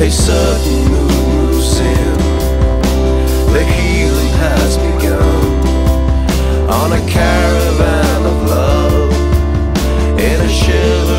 a sudden moon moves in. The healing has begun on a caravan of love in a shiver.